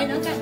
होइन